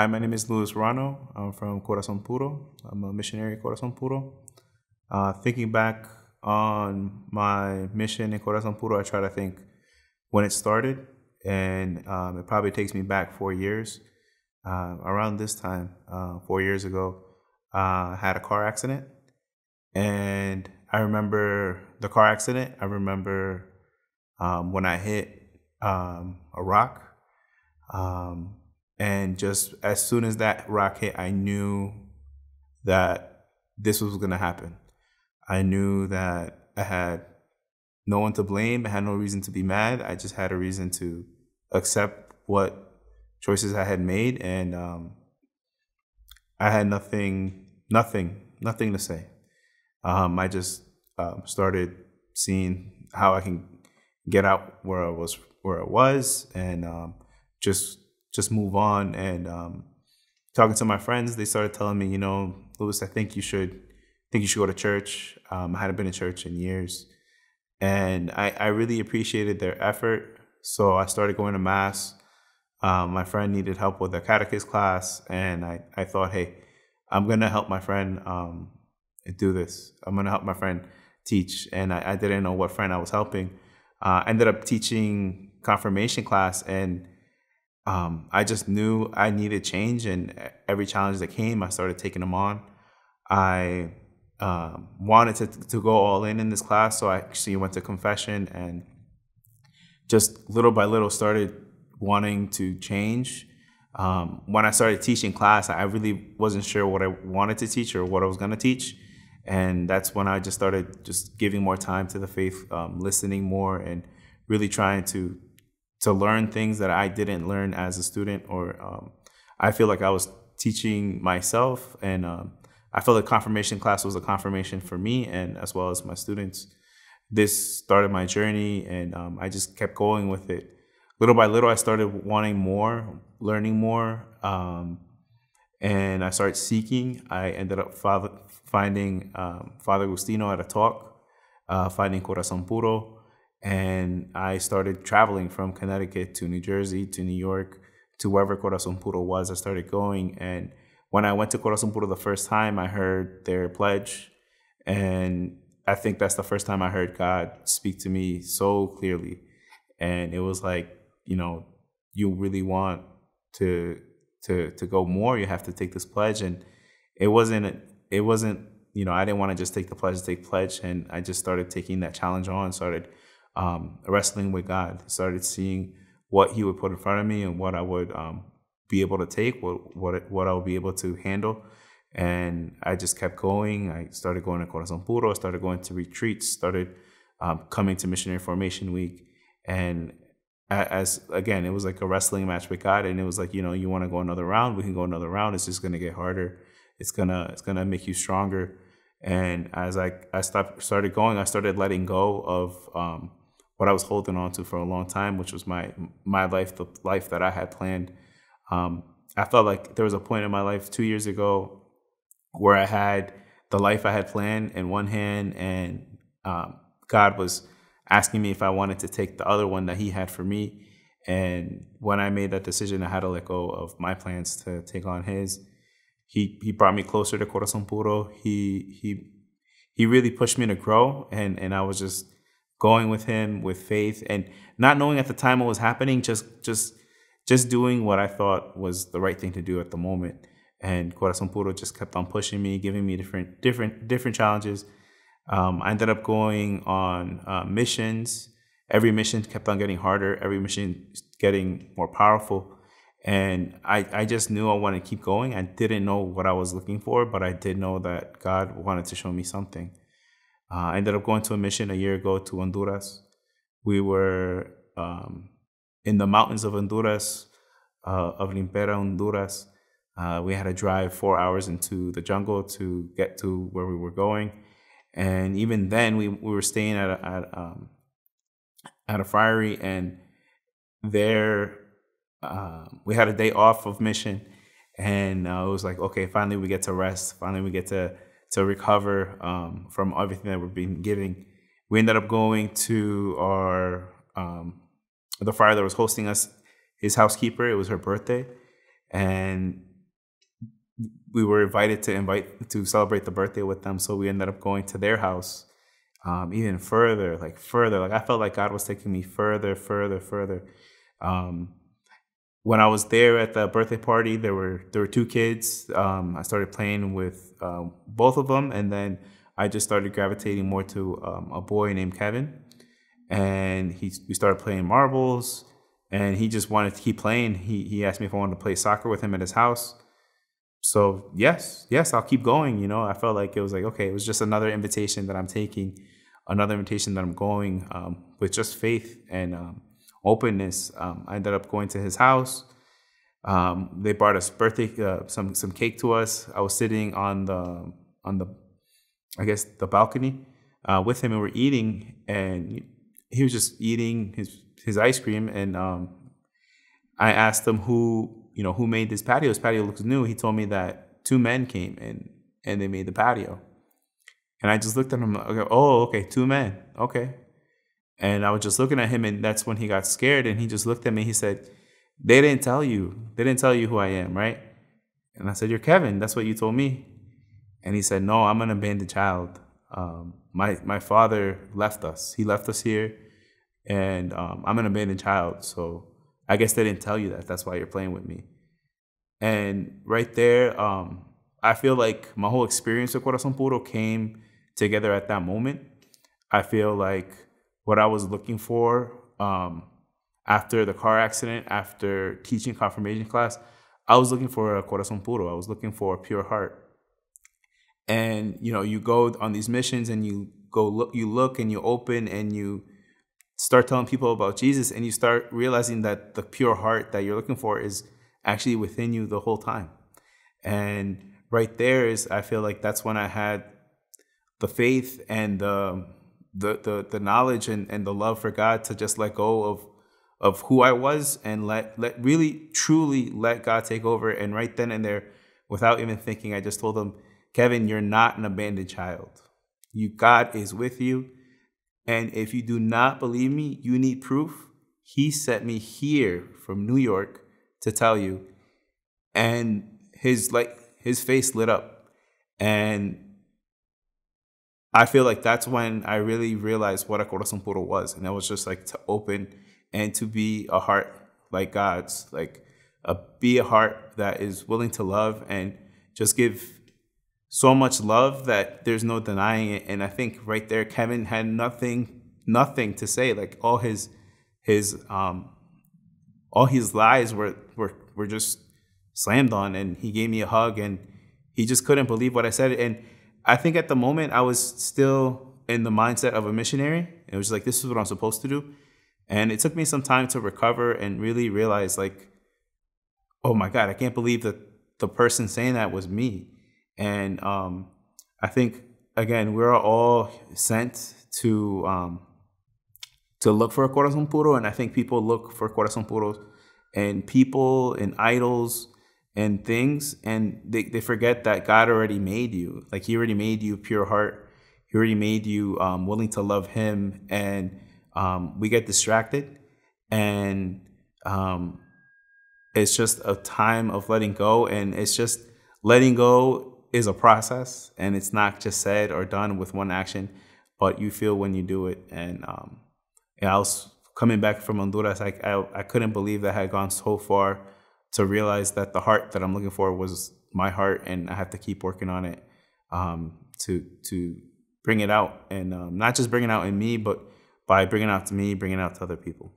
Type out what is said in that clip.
Hi, my name is Luis Ruano. I'm from Corazon Puro. I'm a missionary at Corazon Puro. Uh, thinking back on my mission in Corazon Puro, I try to think when it started, and um, it probably takes me back four years. Uh, around this time, uh, four years ago, uh, I had a car accident, and I remember the car accident. I remember um, when I hit um, a rock. Um, and just as soon as that rock hit, I knew that this was going to happen. I knew that I had no one to blame. I had no reason to be mad. I just had a reason to accept what choices I had made, and um, I had nothing, nothing, nothing to say. Um, I just um, started seeing how I can get out where I was, where I was, and um, just just move on. And um, talking to my friends, they started telling me, you know, Luis, I think you should think you should go to church. Um, I hadn't been to church in years, and I, I really appreciated their effort. So I started going to mass. Um, my friend needed help with a catechist class, and I, I thought, hey, I'm gonna help my friend um, do this. I'm gonna help my friend teach, and I, I didn't know what friend I was helping. Uh, I ended up teaching confirmation class, and um, I just knew I needed change, and every challenge that came, I started taking them on. I um, wanted to to go all in in this class, so I actually went to confession and just little by little started wanting to change. Um, when I started teaching class, I really wasn't sure what I wanted to teach or what I was going to teach, and that's when I just started just giving more time to the faith, um, listening more, and really trying to to learn things that I didn't learn as a student, or um, I feel like I was teaching myself, and um, I felt like confirmation class was a confirmation for me and as well as my students. This started my journey, and um, I just kept going with it. Little by little, I started wanting more, learning more, um, and I started seeking. I ended up father, finding um, Father Agustino at a talk, uh, finding Corazon Puro and I started traveling from Connecticut to New Jersey to New York to wherever Corazon Puro was. I started going, and when I went to Corazon Puro the first time, I heard their pledge, and I think that's the first time I heard God speak to me so clearly, and it was like, you know, you really want to to to go more, you have to take this pledge, and it wasn't it wasn't you know I didn't want to just take the pledge take pledge, and I just started taking that challenge on, started um, wrestling with God. Started seeing what He would put in front of me and what I would um, be able to take, what what what I would be able to handle. And I just kept going. I started going to Corazon Puro. Started going to retreats. Started um, coming to Missionary Formation Week. And as again, it was like a wrestling match with God. And it was like, you know, you want to go another round, we can go another round. It's just gonna get harder. It's gonna it's gonna make you stronger. And as I I stopped started going, I started letting go of um, what I was holding on to for a long time, which was my my life, the life that I had planned. Um, I felt like there was a point in my life two years ago where I had the life I had planned in one hand, and um, God was asking me if I wanted to take the other one that He had for me. And when I made that decision, I had to let go of my plans to take on His. He He brought me closer to Corazon Puro. He He He really pushed me to grow, and and I was just going with him with faith and not knowing at the time what was happening, just just just doing what I thought was the right thing to do at the moment. And Corazon Puro just kept on pushing me, giving me different different different challenges. Um, I ended up going on uh, missions. Every mission kept on getting harder. Every mission getting more powerful. And I, I just knew I wanted to keep going. I didn't know what I was looking for, but I did know that God wanted to show me something. Uh, I ended up going to a mission a year ago to Honduras. We were um, in the mountains of Honduras, uh, of Lempira, Honduras. Uh, we had to drive four hours into the jungle to get to where we were going. And even then, we, we were staying at a, at, um, at a friary, and there uh, we had a day off of mission. And uh, it was like, okay, finally we get to rest. Finally, we get to to recover um, from everything that we've been giving. We ended up going to our um, the friar that was hosting us, his housekeeper. It was her birthday, and we were invited to invite to celebrate the birthday with them. So we ended up going to their house, um, even further, like further. Like I felt like God was taking me further, further, further. Um, when I was there at the birthday party, there were there were two kids. Um, I started playing with um, both of them, and then I just started gravitating more to um, a boy named Kevin, and he we started playing marbles, and he just wanted to keep playing. He he asked me if I wanted to play soccer with him at his house. So yes, yes, I'll keep going. You know, I felt like it was like okay, it was just another invitation that I'm taking, another invitation that I'm going um, with just faith and um, openness. Um, I ended up going to his house. Um, they brought us birthday uh, some some cake to us. I was sitting on the on the I guess the balcony uh, with him, and we're eating, and he was just eating his his ice cream, and um, I asked him who you know who made this patio. This patio looks new. He told me that two men came and and they made the patio, and I just looked at him. Like, oh, okay, two men, okay. And I was just looking at him, and that's when he got scared. And he just looked at me. He said, "They didn't tell you. They didn't tell you who I am, right?" And I said, "You're Kevin. That's what you told me." And he said, "No, I'm an abandoned child. Um, my my father left us. He left us here, and um, I'm an abandoned child. So I guess they didn't tell you that. That's why you're playing with me." And right there, um, I feel like my whole experience with Corazon Puro came together at that moment. I feel like what I was looking for um, after the car accident, after teaching confirmation class, I was looking for a corazón puro. I was looking for a pure heart. And you know, you go on these missions and you go look, you look and you open and you start telling people about Jesus, and you start realizing that the pure heart that you're looking for is actually within you the whole time. And right there is, I feel like that's when I had the faith and the the the, the knowledge and, and the love for God to just let go of of who I was and let let really truly let God take over. And right then and there, without even thinking, I just told him, Kevin, you're not an abandoned child. You God is with you. And if you do not believe me, you need proof. He sent me here from New York to tell you. And his like his face lit up. And I feel like that's when I really realized what a corazón puro was, and that was just like to open and to be a heart like God's, like a, be a heart that is willing to love and just give so much love that there's no denying it. And I think right there, Kevin had nothing, nothing to say. Like all his, his, um, all his lies were were were just slammed on, and he gave me a hug, and he just couldn't believe what I said, and I think at the moment I was still in the mindset of a missionary. It was like, this is what I'm supposed to do. And it took me some time to recover and really realize, like, oh my God, I can't believe that the person saying that was me. And um, I think, again, we're all sent to um, to look for a corazón puro. And I think people look for corazón puros and people and idols and things and they, they forget that god already made you. Like he already made you pure heart. He already made you um, willing to love him and um, we get distracted and um, it's just a time of letting go and it's just letting go is a process and it's not just said or done with one action but you feel when you do it and um, yeah, i was coming back from honduras. I, I, I couldn't believe that i had gone so far to realize that the heart that I'm looking for was my heart, and I have to keep working on it um, to to bring it out, and um, not just bring it out in me, but by bringing it out to me, bringing it out to other people.